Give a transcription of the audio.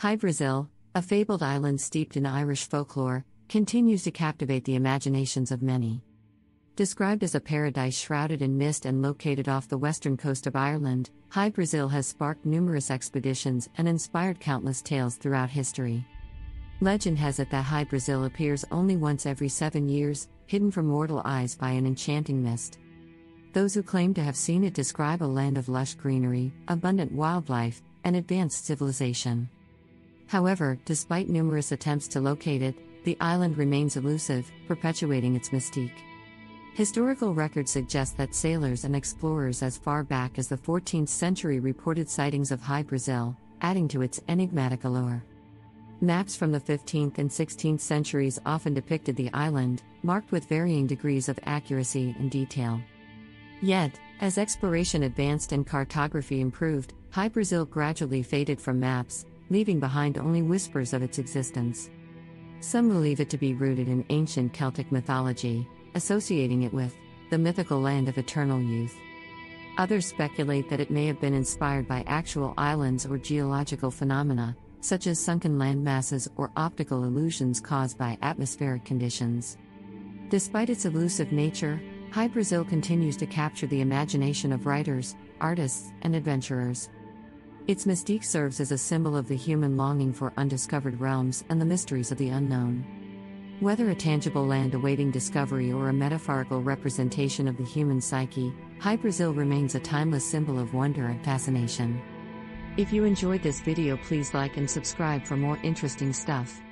Hy Brasil, a fabled island steeped in Irish folklore, continues to captivate the imaginations of many. Described as a paradise shrouded in mist and located off the western coast of Ireland, Hy Brasil has sparked numerous expeditions and inspired countless tales throughout history. Legend has it that Hy Brasil appears only once every seven years, hidden from mortal eyes by an enchanting mist. Those who claim to have seen it describe a land of lush greenery, abundant wildlife, and advanced civilization. However, despite numerous attempts to locate it, the island remains elusive, perpetuating its mystique. Historical records suggest that sailors and explorers as far back as the 14th century reported sightings of Hy Brasil, adding to its enigmatic allure. Maps from the 15th and 16th centuries often depicted the island, marked with varying degrees of accuracy and detail. Yet, as exploration advanced and cartography improved, Hy Brasil gradually faded from maps, leaving behind only whispers of its existence. Some believe it to be rooted in ancient Celtic mythology, associating it with the mythical land of eternal youth. Others speculate that it may have been inspired by actual islands or geological phenomena, such as sunken land masses or optical illusions caused by atmospheric conditions. Despite its elusive nature, Hy Brasil continues to capture the imagination of writers, artists, and adventurers. Its mystique serves as a symbol of the human longing for undiscovered realms and the mysteries of the unknown. Whether a tangible land awaiting discovery or a metaphorical representation of the human psyche, Hy Brasil remains a timeless symbol of wonder and fascination. If you enjoyed this video, please like and subscribe for more interesting stuff.